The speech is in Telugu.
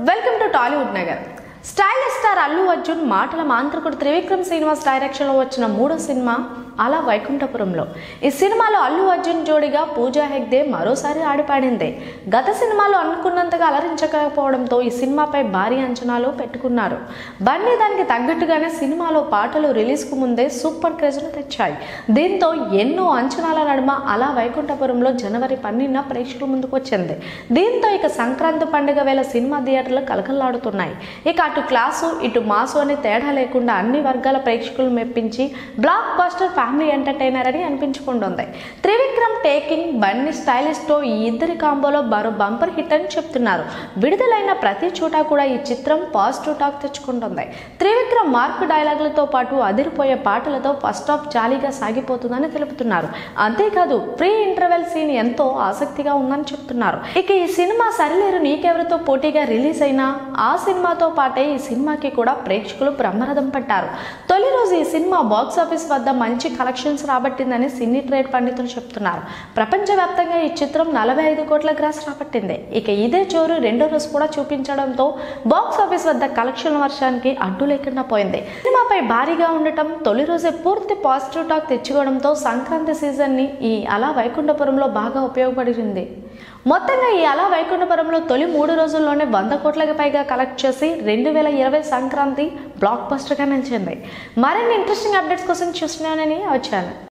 Welcome to Tollywood Nagar stylish star Allu Arjun మాటల మాంత్రికుడు త్రివిక్రమ్ శ్రీనివాస్ డైరెక్షన్లో వచ్చిన మూడో సినిమా అలా వైకుంఠపురంలో. ఈ సినిమాలో అల్లు అర్జున్ జోడిగా పూజా హెగ్దే మరోసారి ఆడిపాడింది. గత సినిమాలో అనుకున్నంతగా అలరించకపోవడంతో ఈ సినిమాపై భారీ అంచనాలు పెట్టుకున్నారు. బన్నీ దానికి తగ్గట్టుగానే సినిమాలో పాటలు రిలీజ్కు ముందే సూపర్ క్రేజ్ను తెచ్చాయి. దీంతో ఎన్నో అంచనాల నడుమ అలా వైకుంఠపురంలో జనవరి పన్నెండున ప్రేక్షకుల ముందుకు వచ్చింది. దీంతో ఇక సంక్రాంతి పండుగ వేళ సినిమా థియేటర్లు కలకల్లాడుతున్నాయి. ఇక అటు క్లాసు ఇటు మాసు అని తేడా లేకుండా అన్ని వర్గాల ప్రేక్షకులు మెప్పించి బ్లాక్ బస్టర్ ఫ్యామిలీ ఎంటర్టైనర్ అని అనిపించుకుంటుంది. త్రివిక్రమ్ టేకింగ్ బన్నీ స్టైలిష్తో ఈ ఇద్దరి కాంబోలో మరో బంపర్ హిట్ అని చెప్తున్నారు. విడుదలైన ప్రతి చోట కూడా ఈ చిత్రం పాజిటివ్ టాక్ తెచ్చుకుంటుంది. త్రివిక్రమ్ మార్క్ డైలాగులతో పాటు అదిరిపోయే పాటలతో ఫస్ట్ హాఫ్ జాలీగా సాగిపోతుందని తెలుపుతున్నారు. అంతేకాదు ప్రీ ఇంటర్వెల్ సీన్ ఎంతో ఆసక్తిగా ఉందని చెప్తున్నారు. ఇక ఈ సినిమా సరిలేరు నీకెవరితో పోటీగా రిలీజ్ అయినా ఆ సినిమాతో పాటే ఈ సినిమాకి కూడా ప్రేక్షకులు బ్రహ్మరథం పట్టారు. తొలి రోజు ఈ సినిమా బాక్స్ ఆఫీస్ వద్ద మంచి కలెక్షన్స్ రాబట్టిందని సినీ ట్రేడ్ పండితులు చెప్తున్నారు. ప్రపంచవ్యాప్తంగా ఈ చిత్రం నలభై ఐదు కోట్ల గ్రాస్ రాబట్టింది. ఇక ఇదే చోరు రెండో రోజు కూడా చూపించడంతో బాక్స్ ఆఫీస్ వద్ద కలెక్షన్ వర్షానికి అడ్డు లేకుండా పోయింది. సినిమాపై భారీగా ఉండటం తొలి రోజే పూర్తి పాజిటివ్ టాక్ తెచ్చుకోవడంతో సంక్రాంతి సీజన్ని ఈ అలా వైకుంఠపురంలో బాగా ఉపయోగపడింది మొత్తంగా ఈ అలా వైకుంఠపురంలో తొలి మూడు రోజుల్లోనే వంద కోట్లకు పైగా కలెక్ట్ చేసి రెండు వేల ఇరవై సంక్రాంతి బ్లాక్ బస్టర్గా నిలిచింది. మరిన్ని ఇంట్రెస్టింగ్ అప్డేట్స్ కోసం చూస్తున్నానని వచ్చాను